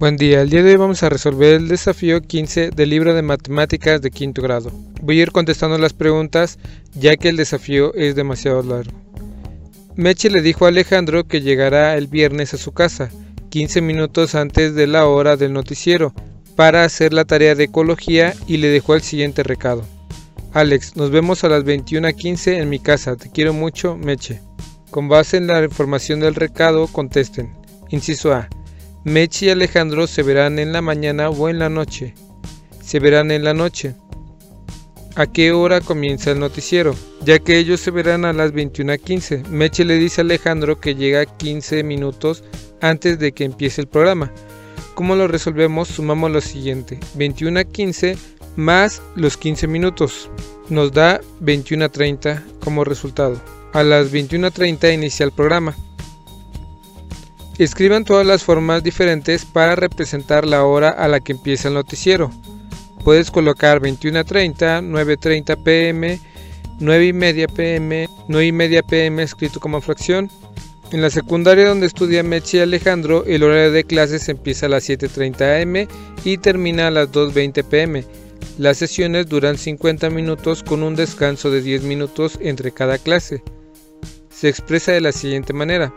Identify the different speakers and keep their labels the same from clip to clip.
Speaker 1: Buen día, el día de hoy vamos a resolver el desafío 15 del libro de matemáticas de quinto grado. Voy a ir contestando las preguntas ya que el desafío es demasiado largo. Meche le dijo a Alejandro que llegará el viernes a su casa, 15 minutos antes de la hora del noticiero, para hacer la tarea de ecología y le dejó el siguiente recado. Alex, nos vemos a las 21.15 en mi casa, te quiero mucho, Meche. Con base en la información del recado, contesten. Inciso A. Mechi y Alejandro se verán en la mañana o en la noche. Se verán en la noche. ¿A qué hora comienza el noticiero? Ya que ellos se verán a las 21.15. Meche le dice a Alejandro que llega 15 minutos antes de que empiece el programa. ¿Cómo lo resolvemos? Sumamos lo siguiente. 21.15 más los 15 minutos. Nos da 21.30 como resultado. A las 21.30 inicia el programa. Escriban todas las formas diferentes para representar la hora a la que empieza el noticiero. Puedes colocar 21.30, 9.30 pm, 9.30 pm, 9.30 pm escrito como fracción. En la secundaria donde estudia Mechi y Alejandro, el horario de clases empieza a las 7.30 am y termina a las 2.20 pm. Las sesiones duran 50 minutos con un descanso de 10 minutos entre cada clase. Se expresa de la siguiente manera.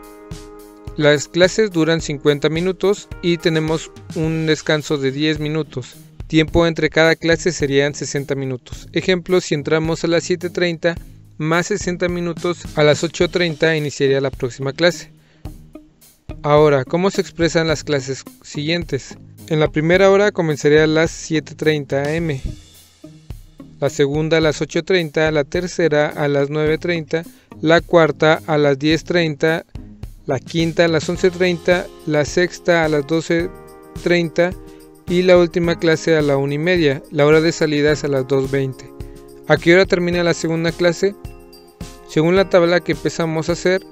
Speaker 1: Las clases duran 50 minutos y tenemos un descanso de 10 minutos. Tiempo entre cada clase serían 60 minutos. Ejemplo, si entramos a las 7.30 más 60 minutos, a las 8.30 iniciaría la próxima clase. Ahora, ¿cómo se expresan las clases siguientes? En la primera hora comenzaría a las 7.30 am, la segunda a las 8.30, la tercera a las 9.30, la cuarta a las 10.30, la quinta a las 11.30, la sexta a las 12.30 y la última clase a la 1 y media. La hora de salida es a las 2.20. ¿A qué hora termina la segunda clase? Según la tabla que empezamos a hacer,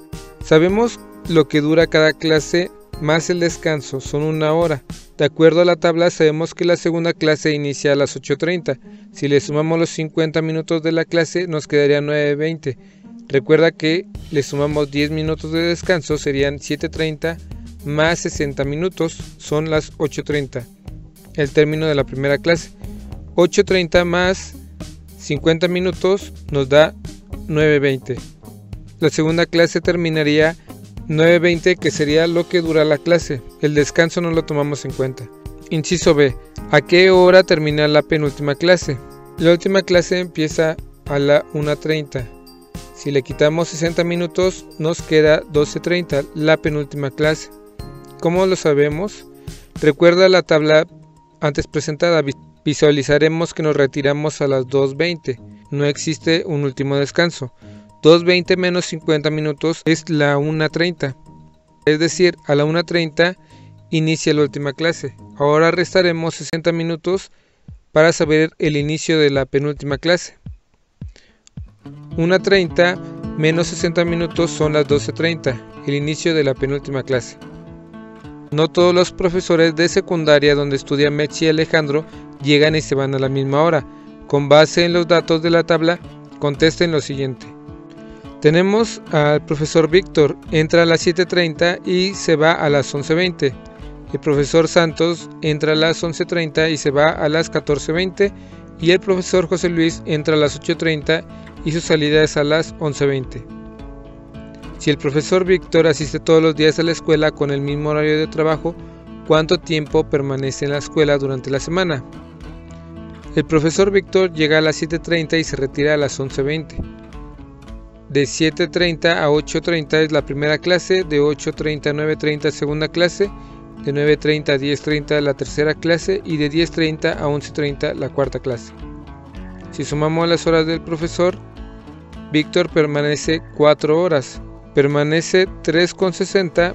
Speaker 1: sabemos lo que dura cada clase más el descanso, son una hora. De acuerdo a la tabla sabemos que la segunda clase inicia a las 8.30. Si le sumamos los 50 minutos de la clase nos quedaría 9.20 Recuerda que le sumamos 10 minutos de descanso, serían 7.30 más 60 minutos, son las 8.30. El término de la primera clase. 8.30 más 50 minutos nos da 9.20. La segunda clase terminaría 9.20 que sería lo que dura la clase. El descanso no lo tomamos en cuenta. Inciso B. ¿A qué hora termina la penúltima clase? La última clase empieza a la 1.30. Si le quitamos 60 minutos, nos queda 12.30, la penúltima clase. ¿Cómo lo sabemos? Recuerda la tabla antes presentada. Visualizaremos que nos retiramos a las 2.20. No existe un último descanso. 2.20 menos 50 minutos es la 1.30. Es decir, a la 1.30 inicia la última clase. Ahora restaremos 60 minutos para saber el inicio de la penúltima clase. 1.30 menos 60 minutos son las 12.30, el inicio de la penúltima clase. No todos los profesores de secundaria donde estudia Mechi y Alejandro llegan y se van a la misma hora. Con base en los datos de la tabla, contesten lo siguiente. Tenemos al profesor Víctor, entra a las 7.30 y se va a las 11.20. El profesor Santos entra a las 11.30 y se va a las 14.20. Y el profesor José Luis entra a las 8.30 y su salida es a las 11.20. Si el profesor Víctor asiste todos los días a la escuela con el mismo horario de trabajo, ¿cuánto tiempo permanece en la escuela durante la semana? El profesor Víctor llega a las 7.30 y se retira a las 11.20. De 7.30 a 8.30 es la primera clase, de 8.30 a 9.30 segunda clase, de 9.30 a 10.30 la tercera clase y de 10.30 a 11.30 la cuarta clase. Si sumamos las horas del profesor, Víctor permanece 4 horas. Permanece 3,60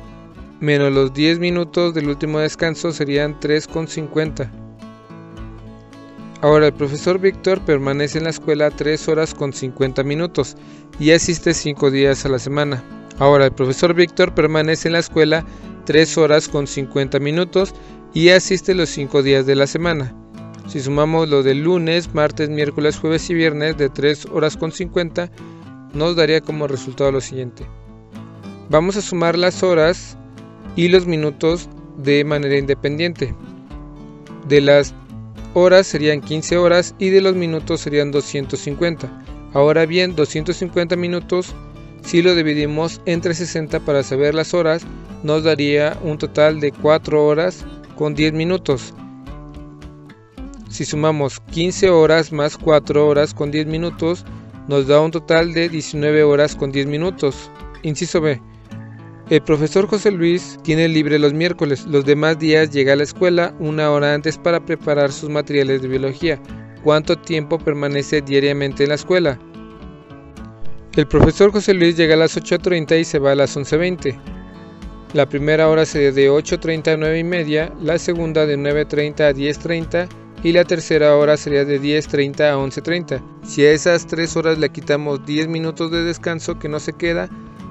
Speaker 1: menos los 10 minutos del último descanso serían 3,50. Ahora el profesor Víctor permanece en la escuela 3 horas con 50 minutos y asiste 5 días a la semana. Ahora el profesor Víctor permanece en la escuela 3 horas con 50 minutos y asiste los 5 días de la semana. Si sumamos lo de lunes, martes, miércoles, jueves y viernes de 3 horas con 50, nos daría como resultado lo siguiente. Vamos a sumar las horas y los minutos de manera independiente. De las horas serían 15 horas y de los minutos serían 250. Ahora bien, 250 minutos, si lo dividimos entre 60 para saber las horas, nos daría un total de 4 horas con 10 minutos. Si sumamos 15 horas más 4 horas con 10 minutos, nos da un total de 19 horas con 10 minutos. Inciso B. El profesor José Luis tiene libre los miércoles, los demás días llega a la escuela una hora antes para preparar sus materiales de biología. ¿Cuánto tiempo permanece diariamente en la escuela? El profesor José Luis llega a las 8.30 y se va a las 11.20. La primera hora sería de 8.30 a 9 y media, la segunda de 9.30 a 10.30 y la tercera hora sería de 10.30 a 11.30. Si a esas tres horas le quitamos 10 minutos de descanso que no se queda,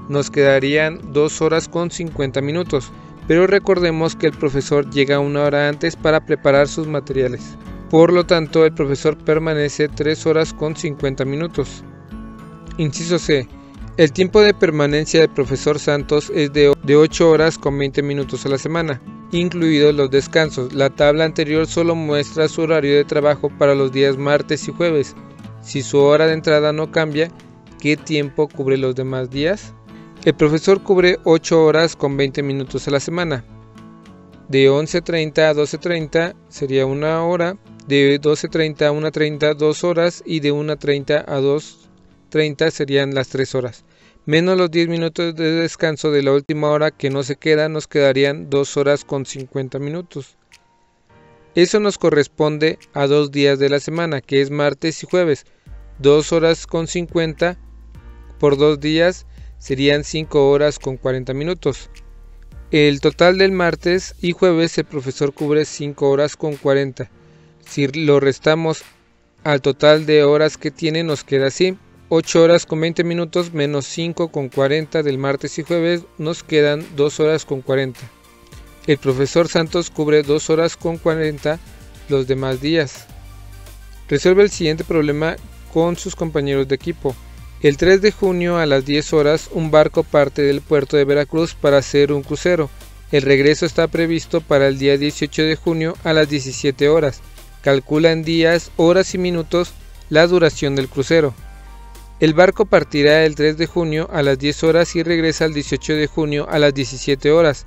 Speaker 1: nos quedarían 2 horas con 50 minutos, pero recordemos que el profesor llega una hora antes para preparar sus materiales. Por lo tanto, el profesor permanece 3 horas con 50 minutos. Inciso C. El tiempo de permanencia del profesor Santos es de 8 horas con 20 minutos a la semana, incluidos los descansos. La tabla anterior solo muestra su horario de trabajo para los días martes y jueves. Si su hora de entrada no cambia, ¿qué tiempo cubre los demás días? El profesor cubre 8 horas con 20 minutos a la semana. De 11.30 a 12.30 sería una hora, de 12.30 a 1.30 2 horas y de 1.30 a 2.30 serían las 3 horas. Menos los 10 minutos de descanso de la última hora que no se queda, nos quedarían 2 horas con 50 minutos. Eso nos corresponde a dos días de la semana, que es martes y jueves. 2 horas con 50 por 2 días serían 5 horas con 40 minutos. El total del martes y jueves el profesor cubre 5 horas con 40. Si lo restamos al total de horas que tiene nos queda así. 8 horas con 20 minutos menos 5 con 40 del martes y jueves nos quedan 2 horas con 40. El profesor Santos cubre 2 horas con 40 los demás días. Resuelve el siguiente problema con sus compañeros de equipo. El 3 de junio a las 10 horas un barco parte del puerto de Veracruz para hacer un crucero. El regreso está previsto para el día 18 de junio a las 17 horas. Calcula en días, horas y minutos la duración del crucero. El barco partirá el 3 de junio a las 10 horas y regresa el 18 de junio a las 17 horas.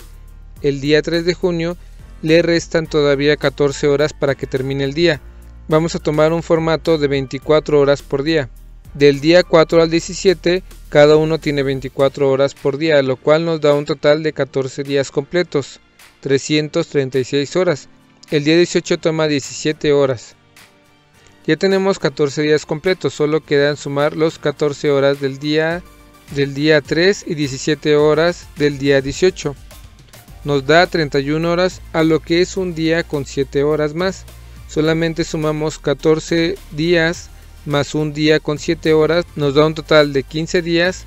Speaker 1: El día 3 de junio le restan todavía 14 horas para que termine el día. Vamos a tomar un formato de 24 horas por día. Del día 4 al 17, cada uno tiene 24 horas por día, lo cual nos da un total de 14 días completos, 336 horas. El día 18 toma 17 horas. Ya tenemos 14 días completos, solo quedan sumar los 14 horas del día del día 3 y 17 horas del día 18. Nos da 31 horas, a lo que es un día con 7 horas más. Solamente sumamos 14 días más un día con 7 horas nos da un total de 15 días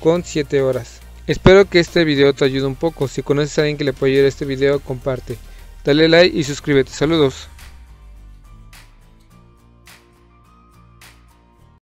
Speaker 1: con 7 horas. Espero que este video te ayude un poco. Si conoces a alguien que le puede ayudar este video, comparte. Dale like y suscríbete. Saludos.